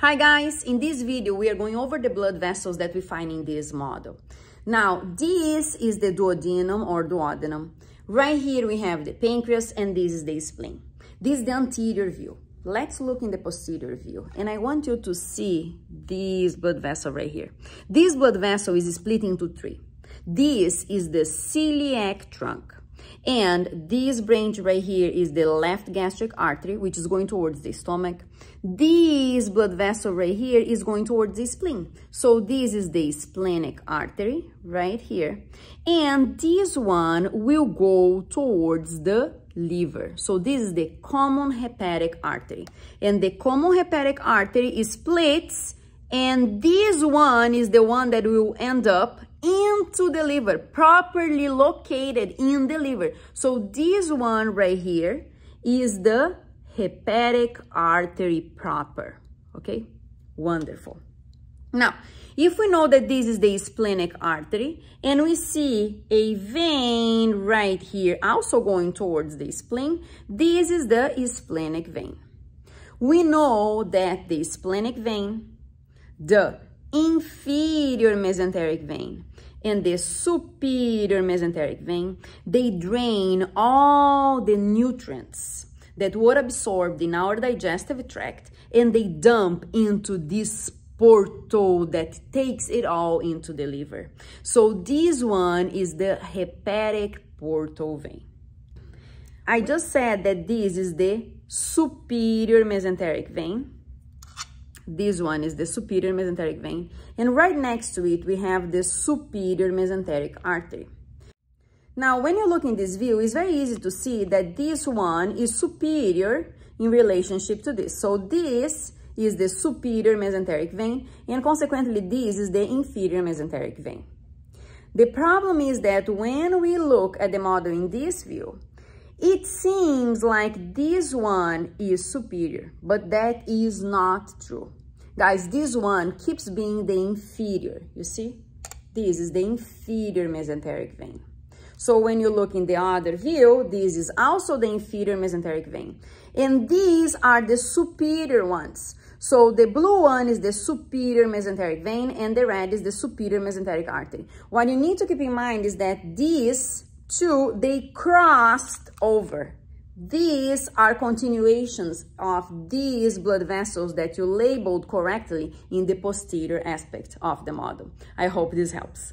Hi guys, in this video we are going over the blood vessels that we find in this model. Now this is the duodenum or duodenum. Right here we have the pancreas and this is the spleen. This is the anterior view. Let's look in the posterior view and I want you to see this blood vessel right here. This blood vessel is split into three. This is the celiac trunk. And this branch right here is the left gastric artery, which is going towards the stomach. This blood vessel right here is going towards the spleen. So this is the splenic artery right here. And this one will go towards the liver. So this is the common hepatic artery. And the common hepatic artery splits and this one is the one that will end up into the liver, properly located in the liver. So this one right here is the hepatic artery proper, okay? Wonderful. Now, if we know that this is the splenic artery and we see a vein right here also going towards the spleen, this is the splenic vein. We know that the splenic vein, the inferior mesenteric vein, and the superior mesenteric vein, they drain all the nutrients that were absorbed in our digestive tract and they dump into this portal that takes it all into the liver. So this one is the hepatic portal vein. I just said that this is the superior mesenteric vein this one is the superior mesenteric vein. And right next to it, we have the superior mesenteric artery. Now, when you look in this view, it's very easy to see that this one is superior in relationship to this. So this is the superior mesenteric vein, and consequently, this is the inferior mesenteric vein. The problem is that when we look at the model in this view, it seems like this one is superior, but that is not true. Guys, this one keeps being the inferior, you see? This is the inferior mesenteric vein. So when you look in the other view, this is also the inferior mesenteric vein. And these are the superior ones. So the blue one is the superior mesenteric vein and the red is the superior mesenteric artery. What you need to keep in mind is that these two, they crossed over. These are continuations of these blood vessels that you labeled correctly in the posterior aspect of the model. I hope this helps.